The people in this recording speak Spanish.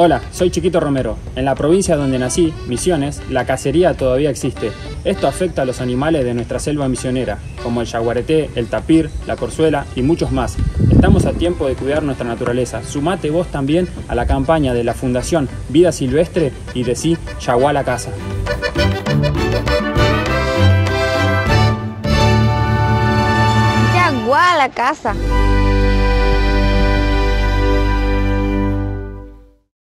Hola, soy Chiquito Romero. En la provincia donde nací, Misiones, la cacería todavía existe. Esto afecta a los animales de nuestra selva misionera, como el yaguareté, el tapir, la corzuela y muchos más. Estamos a tiempo de cuidar nuestra naturaleza. Sumate vos también a la campaña de la Fundación Vida Silvestre y decí Yaguá la casa. Yaguá la casa.